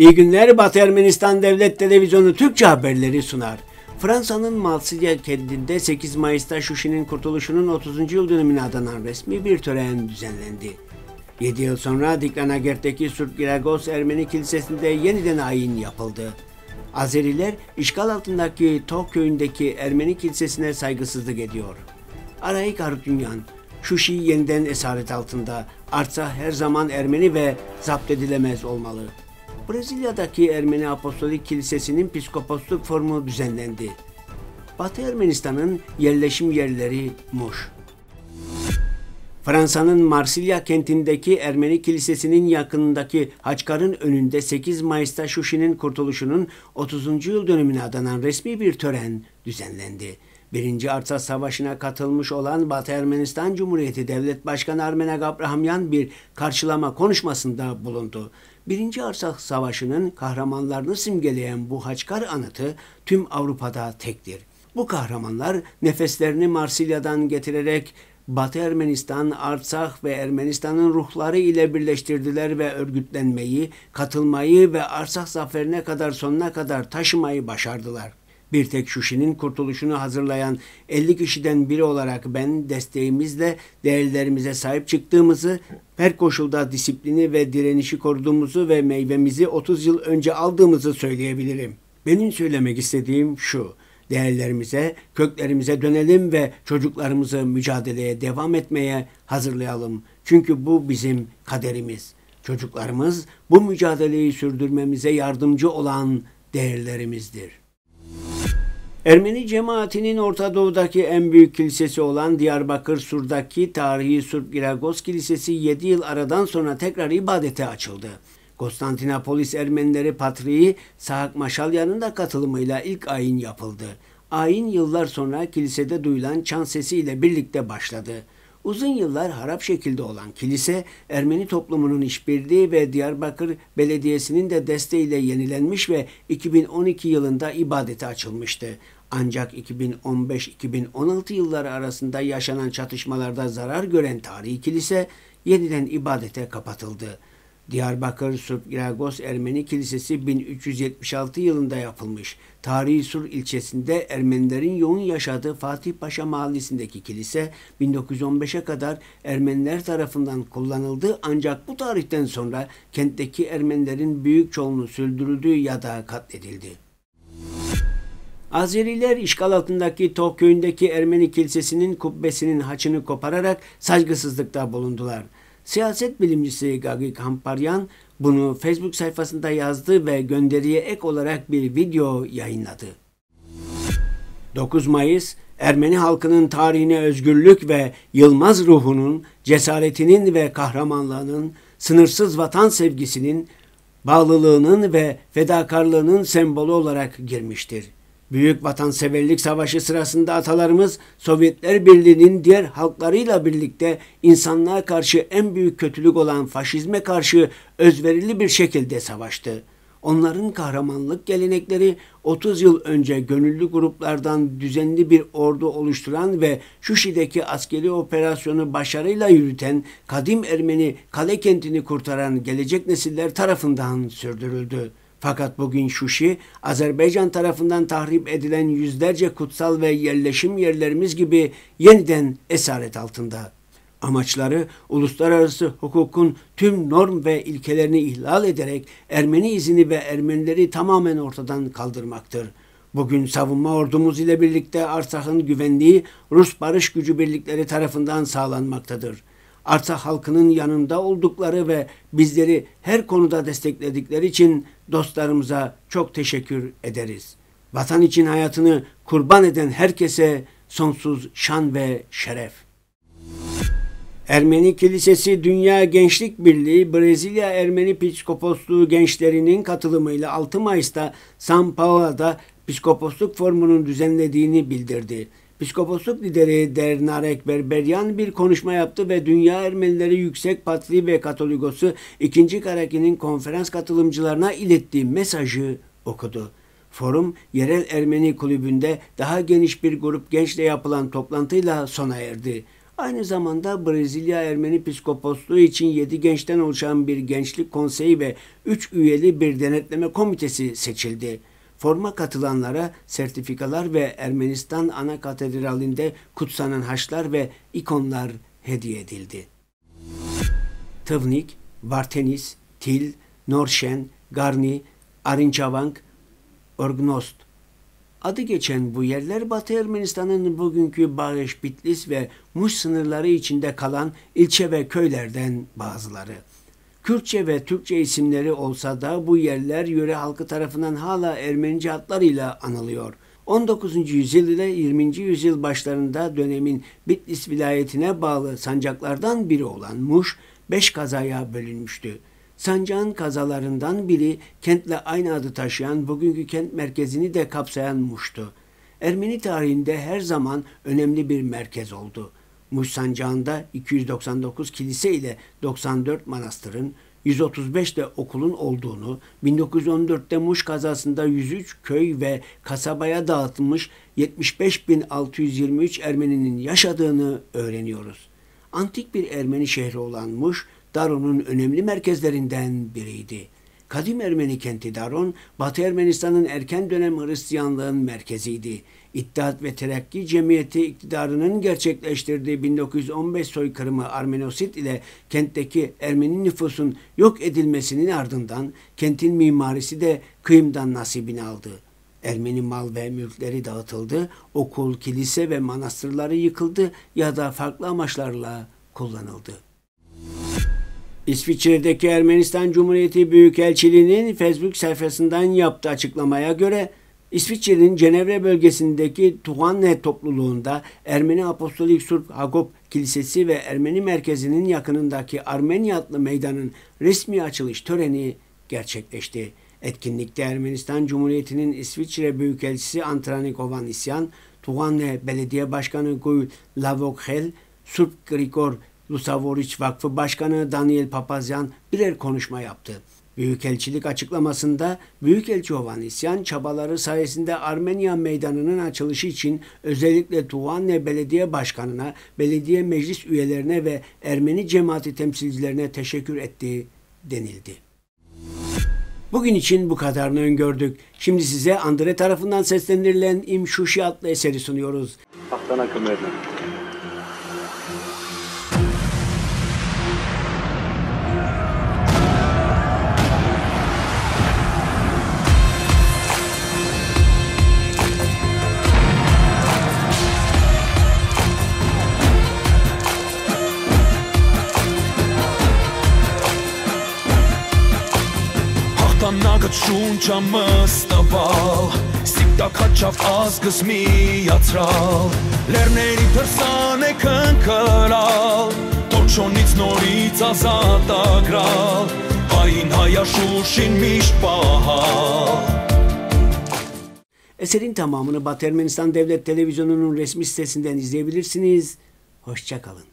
İyi günler Batı Ermenistan Devlet Televizyonu Türkçe haberleri sunar. Fransa'nın Marsilya kentinde 8 Mayıs'ta Şuşi'nin kurtuluşunun 30. yıl dönümüne adanan resmi bir tören düzenlendi. 7 yıl sonra Diklanagert'teki Surkiragos Ermeni Kilisesi'nde yeniden ayin yapıldı. Azeriler işgal altındaki Tok köyündeki Ermeni kilisesine saygısızlık ediyor. Arayik Arutünyan, Şuşi yeniden esaret altında, artsa her zaman Ermeni ve zapt edilemez olmalı. Brezilya'daki Ermeni Apostolik Kilisesi'nin piskoposluk formu düzenlendi. Batı Ermenistan'ın yerleşim yerleri Muş. Fransa'nın Marsilya kentindeki Ermeni Kilisesi'nin yakınındaki Haçkar'ın önünde 8 Mayıs'ta Şuşi'nin kurtuluşunun 30. yıl dönümüne adanan resmi bir tören düzenlendi. Birinci Artsas Savaşı'na katılmış olan Batı Ermenistan Cumhuriyeti Devlet Başkanı Armenak Abrahamyan bir karşılama konuşmasında bulundu. Birinci Artsas Savaşı'nın kahramanlarını simgeleyen bu Haçkar anıtı tüm Avrupa'da tektir. Bu kahramanlar nefeslerini Marsilya'dan getirerek Batı Ermenistan, Artsakh ve Ermenistan'ın ruhları ile birleştirdiler ve örgütlenmeyi, katılmayı ve Artsakh zaferine kadar sonuna kadar taşımayı başardılar. Bir tek Şuşi'nin kurtuluşunu hazırlayan 50 kişiden biri olarak ben desteğimizle değerlerimize sahip çıktığımızı, her koşulda disiplini ve direnişi koruduğumuzu ve meyvemizi 30 yıl önce aldığımızı söyleyebilirim. Benim söylemek istediğim şu değerlerimize, köklerimize dönelim ve çocuklarımızı mücadeleye devam etmeye hazırlayalım. Çünkü bu bizim kaderimiz. Çocuklarımız bu mücadeleyi sürdürmemize yardımcı olan değerlerimizdir. Ermeni cemaatinin Orta Doğu'daki en büyük kilisesi olan Diyarbakır Sur'daki tarihi Surp Giragos Kilisesi 7 yıl aradan sonra tekrar ibadete açıldı. Konstantinopolis Ermenileri Patriği Sahak Maşalyan'ın da katılımıyla ilk ayin yapıldı. Ayin yıllar sonra kilisede duyulan çan sesiyle birlikte başladı. Uzun yıllar harap şekilde olan kilise Ermeni toplumunun işbirliği ve Diyarbakır Belediyesi'nin de desteğiyle yenilenmiş ve 2012 yılında ibadete açılmıştı. Ancak 2015-2016 yılları arasında yaşanan çatışmalarda zarar gören tarihi kilise yeniden ibadete kapatıldı. Diyarbakır Surpiragos Ermeni Kilisesi 1376 yılında yapılmış. Tarihi Sur ilçesinde Ermenilerin yoğun yaşadığı Fatih Paşa mahallesindeki kilise 1915'e kadar Ermeniler tarafından kullanıldı ancak bu tarihten sonra kentteki Ermenilerin büyük çoğunluğu sürdürüldü ya da katledildi. Azeriler işgal altındaki Tok köyündeki Ermeni kilisesinin kubbesinin haçını kopararak saygısızlıkta bulundular. Siyaset bilimcisi Gagi Kamparyan bunu Facebook sayfasında yazdı ve gönderiye ek olarak bir video yayınladı. 9 Mayıs Ermeni halkının tarihine özgürlük ve yılmaz ruhunun, cesaretinin ve kahramanlığının, sınırsız vatan sevgisinin, bağlılığının ve fedakarlığının sembolü olarak girmiştir. Büyük Vatanseverlik Savaşı sırasında atalarımız Sovyetler Birliği'nin diğer halklarıyla birlikte insanlığa karşı en büyük kötülük olan faşizme karşı özverili bir şekilde savaştı. Onların kahramanlık gelenekleri 30 yıl önce gönüllü gruplardan düzenli bir ordu oluşturan ve Şuşi'deki askeri operasyonu başarıyla yürüten kadim Ermeni kale kentini kurtaran gelecek nesiller tarafından sürdürüldü. Fakat bugün Şuşi, Azerbaycan tarafından tahrip edilen yüzlerce kutsal ve yerleşim yerlerimiz gibi yeniden esaret altında. Amaçları uluslararası hukukun tüm norm ve ilkelerini ihlal ederek Ermeni izini ve Ermenileri tamamen ortadan kaldırmaktır. Bugün savunma ordumuz ile birlikte Arsak'ın güvenliği Rus barış gücü birlikleri tarafından sağlanmaktadır. Arsa halkının yanında oldukları ve bizleri her konuda destekledikleri için dostlarımıza çok teşekkür ederiz. Vatan için hayatını kurban eden herkese sonsuz şan ve şeref. Ermeni Kilisesi Dünya Gençlik Birliği Brezilya Ermeni Piskoposluğu gençlerinin katılımıyla 6 Mayıs'ta San Paulo'da piskoposluk formunun düzenlediğini bildirdi. Piskoposluk lideri Dernarek Berberyan bir konuşma yaptı ve Dünya Ermenileri Yüksek Patriği ve Katolikosu 2. Karaki'nin konferans katılımcılarına ilettiği mesajı okudu. Forum, yerel Ermeni kulübünde daha geniş bir grup gençle yapılan toplantıyla sona erdi. Aynı zamanda Brezilya Ermeni Piskoposluğu için 7 gençten oluşan bir gençlik konseyi ve 3 üyeli bir denetleme komitesi seçildi. Forma katılanlara sertifikalar ve Ermenistan ana katedralinde kutsanan haçlar ve ikonlar hediye edildi. Tıvnik, Vartenis, Til, Norşen, Garni, Arinçavank, Orgnost. Adı geçen bu yerler Batı Ermenistan'ın bugünkü Bağış, Bitlis ve Muş sınırları içinde kalan ilçe ve köylerden bazıları. Kürtçe ve Türkçe isimleri olsa da bu yerler yöre halkı tarafından hala Ermenice adlarıyla anılıyor. 19. yüzyıl ile 20. yüzyıl başlarında dönemin Bitlis vilayetine bağlı sancaklardan biri olan Muş, beş kazaya bölünmüştü. Sancağın kazalarından biri kentle aynı adı taşıyan bugünkü kent merkezini de kapsayan Muş'tu. Ermeni tarihinde her zaman önemli bir merkez oldu. Muş sancağında 299 kilise ile 94 manastırın, 135 de okulun olduğunu, 1914'te Muş kazasında 103 köy ve kasabaya dağıtılmış 75.623 Ermeninin yaşadığını öğreniyoruz. Antik bir Ermeni şehri olan Muş, Daron'un önemli merkezlerinden biriydi. Kadim Ermeni kenti Daron, Batı Ermenistan'ın erken dönem Hristiyanlığın merkeziydi. İttihat ve Terakki Cemiyeti iktidarının gerçekleştirdiği 1915 soykırımı Armenosit ile kentteki Ermeni nüfusun yok edilmesinin ardından kentin mimarisi de kıyımdan nasibini aldı. Ermeni mal ve mülkleri dağıtıldı, okul, kilise ve manastırları yıkıldı ya da farklı amaçlarla kullanıldı. İsviçre'deki Ermenistan Cumhuriyeti Büyükelçiliği'nin Facebook sayfasından yaptığı açıklamaya göre İsviçre'nin Cenevre bölgesindeki Tuhanne topluluğunda Ermeni Apostolik Surp Hagop Kilisesi ve Ermeni merkezinin yakınındaki Armenya meydanın resmi açılış töreni gerçekleşti. Etkinlikte Ermenistan Cumhuriyeti'nin İsviçre Büyükelçisi Antranik Ovanisyan, Tuhanne Belediye Başkanı Guy Lavokhel, Surp Grigor Lusavoriç Vakfı Başkanı Daniel Papazyan birer konuşma yaptı. Büyükelçilik açıklamasında Büyükelçi Ovanisyan çabaları sayesinde Armenya Meydanı'nın açılışı için özellikle Tuvanne Belediye Başkanı'na, belediye meclis üyelerine ve Ermeni cemaati temsilcilerine teşekkür etti denildi. Bugün için bu kadarını öngördük. Şimdi size Andre tarafından seslendirilen İmşuşi adlı eseri sunuyoruz. Haftan akımlarına. Տանագդ շունչա մստվալ Սիպտա կաչավ ազգս միացրալ Լերների թրսան է կնկրալ Տոչոնից նորից ազատագրալ Հային հայաշուշին միշտ պահալ Eserin tamamını Batı Ermenistan Devlet Televizyonu'nun resmi sitesinden izleyebilirsiniz. Hoşçakalın.